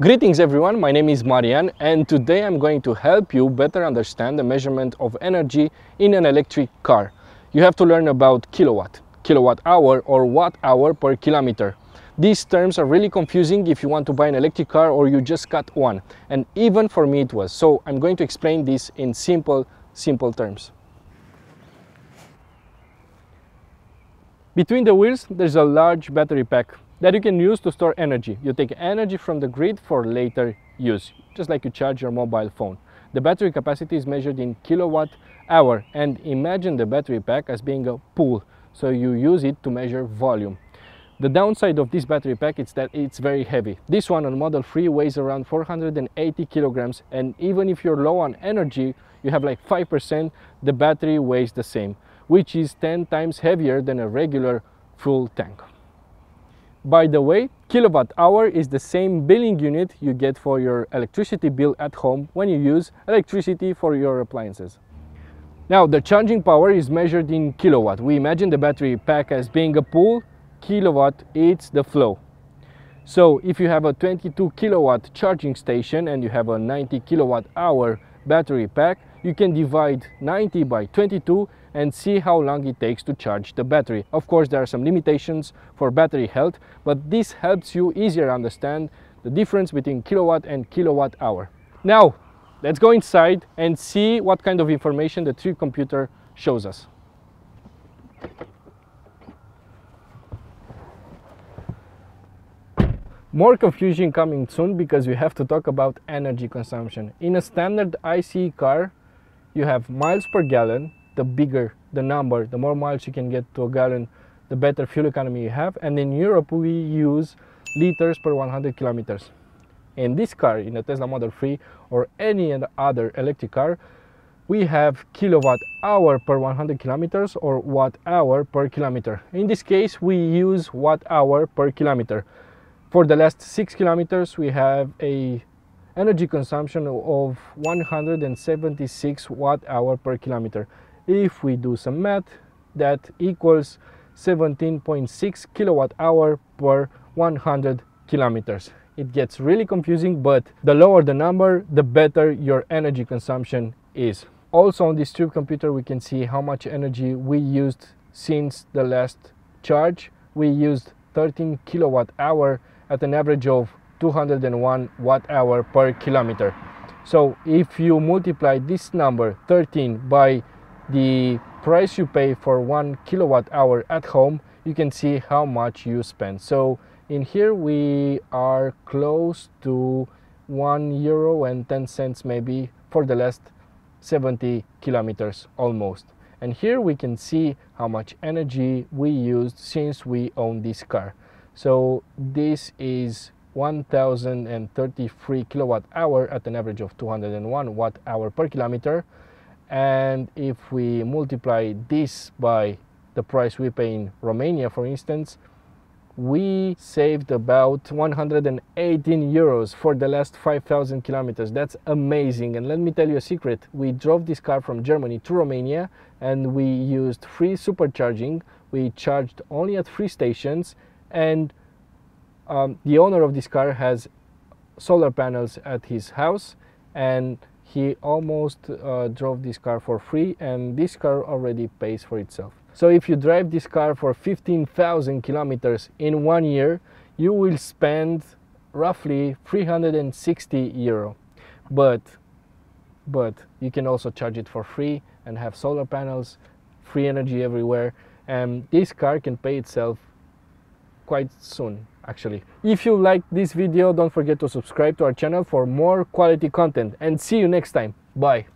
Greetings everyone, my name is Marian and today I'm going to help you better understand the measurement of energy in an electric car. You have to learn about kilowatt, kilowatt hour or watt hour per kilometer. These terms are really confusing if you want to buy an electric car or you just got one and even for me it was. So I'm going to explain this in simple, simple terms. Between the wheels there's a large battery pack that you can use to store energy. You take energy from the grid for later use, just like you charge your mobile phone. The battery capacity is measured in kilowatt hour and imagine the battery pack as being a pool, so you use it to measure volume. The downside of this battery pack is that it's very heavy. This one on Model 3 weighs around 480 kilograms and even if you're low on energy, you have like 5%, the battery weighs the same, which is 10 times heavier than a regular full tank. By the way, kilowatt hour is the same billing unit you get for your electricity bill at home when you use electricity for your appliances. Now, the charging power is measured in kilowatt. We imagine the battery pack as being a pool, kilowatt is the flow. So if you have a 22 kilowatt charging station and you have a 90 kilowatt hour battery pack, you can divide 90 by 22 and see how long it takes to charge the battery. Of course, there are some limitations for battery health, but this helps you easier understand the difference between kilowatt and kilowatt hour. Now, let's go inside and see what kind of information the trip computer shows us. More confusion coming soon because we have to talk about energy consumption. In a standard ICE car, you have miles per gallon, the bigger the number, the more miles you can get to a gallon, the better fuel economy you have. And in Europe, we use liters per 100 kilometers. In this car, in a Tesla Model 3 or any other electric car, we have kilowatt hour per 100 kilometers or watt hour per kilometer. In this case, we use watt hour per kilometer. For the last six kilometers, we have a energy consumption of 176 watt hour per kilometer. If we do some math, that equals 17.6 kilowatt hour per 100 kilometers. It gets really confusing, but the lower the number, the better your energy consumption is. Also on this trip computer, we can see how much energy we used since the last charge. We used 13 kilowatt hour at an average of 201 watt hour per kilometer. So if you multiply this number 13 by the price you pay for one kilowatt hour at home you can see how much you spend. So in here we are close to one euro and 10 cents maybe for the last 70 kilometers almost. And here we can see how much energy we used since we own this car. So this is 1033 kilowatt hour at an average of 201 watt hour per kilometer. And if we multiply this by the price we pay in Romania for instance we saved about 118 euros for the last 5000 kilometers. That's amazing. And let me tell you a secret. We drove this car from Germany to Romania and we used free supercharging. We charged only at free stations and um, the owner of this car has solar panels at his house and he almost uh, drove this car for free and this car already pays for itself. So if you drive this car for 15,000 kilometers in one year, you will spend roughly 360 euro. But, but you can also charge it for free and have solar panels, free energy everywhere. And this car can pay itself quite soon actually. If you like this video, don't forget to subscribe to our channel for more quality content and see you next time. Bye.